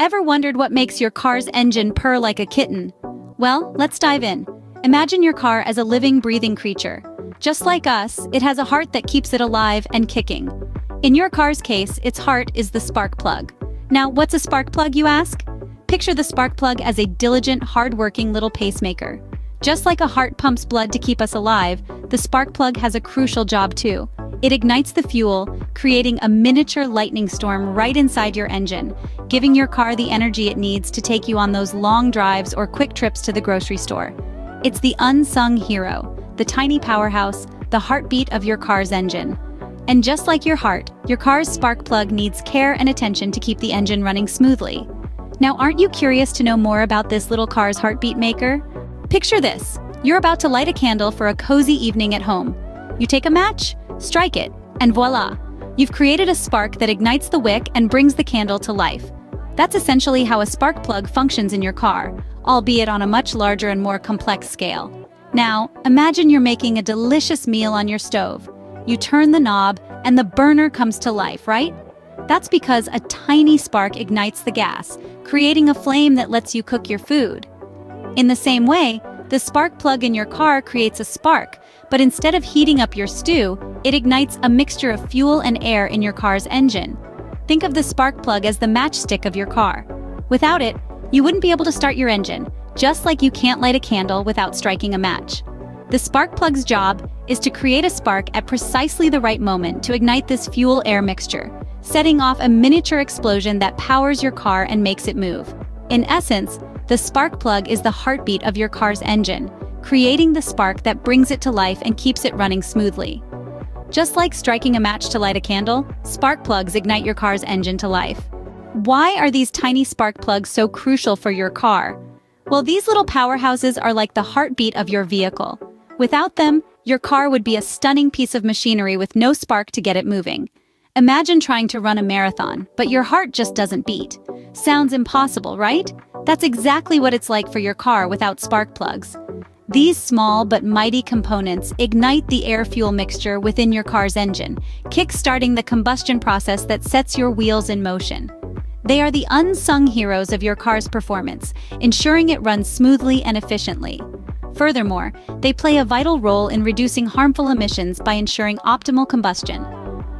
Ever wondered what makes your car's engine purr like a kitten? Well, let's dive in. Imagine your car as a living, breathing creature. Just like us, it has a heart that keeps it alive and kicking. In your car's case, its heart is the spark plug. Now, what's a spark plug, you ask? Picture the spark plug as a diligent, hard-working little pacemaker. Just like a heart pumps blood to keep us alive, the spark plug has a crucial job too. It ignites the fuel, creating a miniature lightning storm right inside your engine, giving your car the energy it needs to take you on those long drives or quick trips to the grocery store. It's the unsung hero, the tiny powerhouse, the heartbeat of your car's engine. And just like your heart, your car's spark plug needs care and attention to keep the engine running smoothly. Now, aren't you curious to know more about this little car's heartbeat maker? Picture this. You're about to light a candle for a cozy evening at home. You take a match, strike it, and voila! You've created a spark that ignites the wick and brings the candle to life. That's essentially how a spark plug functions in your car, albeit on a much larger and more complex scale. Now, imagine you're making a delicious meal on your stove. You turn the knob, and the burner comes to life, right? That's because a tiny spark ignites the gas, creating a flame that lets you cook your food. In the same way, the spark plug in your car creates a spark, but instead of heating up your stew, it ignites a mixture of fuel and air in your car's engine. Think of the spark plug as the matchstick of your car. Without it, you wouldn't be able to start your engine, just like you can't light a candle without striking a match. The spark plug's job is to create a spark at precisely the right moment to ignite this fuel-air mixture, setting off a miniature explosion that powers your car and makes it move. In essence, the spark plug is the heartbeat of your car's engine, creating the spark that brings it to life and keeps it running smoothly. Just like striking a match to light a candle, spark plugs ignite your car's engine to life. Why are these tiny spark plugs so crucial for your car? Well, these little powerhouses are like the heartbeat of your vehicle. Without them, your car would be a stunning piece of machinery with no spark to get it moving. Imagine trying to run a marathon, but your heart just doesn't beat. Sounds impossible, right? That's exactly what it's like for your car without spark plugs. These small but mighty components ignite the air-fuel mixture within your car's engine, kick-starting the combustion process that sets your wheels in motion. They are the unsung heroes of your car's performance, ensuring it runs smoothly and efficiently. Furthermore, they play a vital role in reducing harmful emissions by ensuring optimal combustion.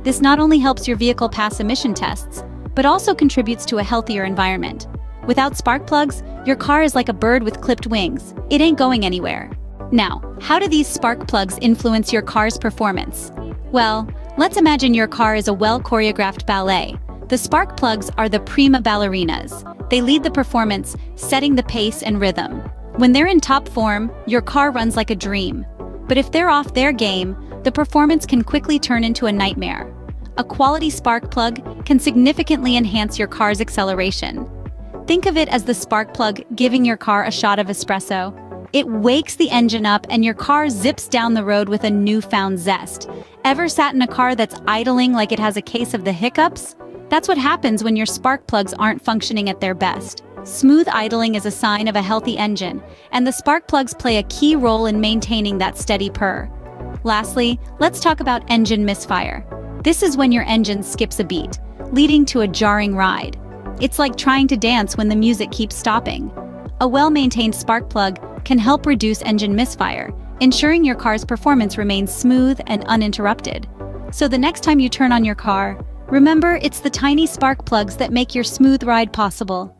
This not only helps your vehicle pass emission tests, but also contributes to a healthier environment. Without spark plugs, your car is like a bird with clipped wings. It ain't going anywhere. Now, how do these spark plugs influence your car's performance? Well, let's imagine your car is a well-choreographed ballet. The spark plugs are the prima ballerinas. They lead the performance, setting the pace and rhythm. When they're in top form, your car runs like a dream. But if they're off their game, the performance can quickly turn into a nightmare. A quality spark plug can significantly enhance your car's acceleration. Think of it as the spark plug giving your car a shot of espresso. It wakes the engine up and your car zips down the road with a newfound zest. Ever sat in a car that's idling like it has a case of the hiccups? That's what happens when your spark plugs aren't functioning at their best. Smooth idling is a sign of a healthy engine, and the spark plugs play a key role in maintaining that steady purr. Lastly, let's talk about engine misfire. This is when your engine skips a beat, leading to a jarring ride. It's like trying to dance when the music keeps stopping. A well-maintained spark plug can help reduce engine misfire, ensuring your car's performance remains smooth and uninterrupted. So the next time you turn on your car, remember it's the tiny spark plugs that make your smooth ride possible.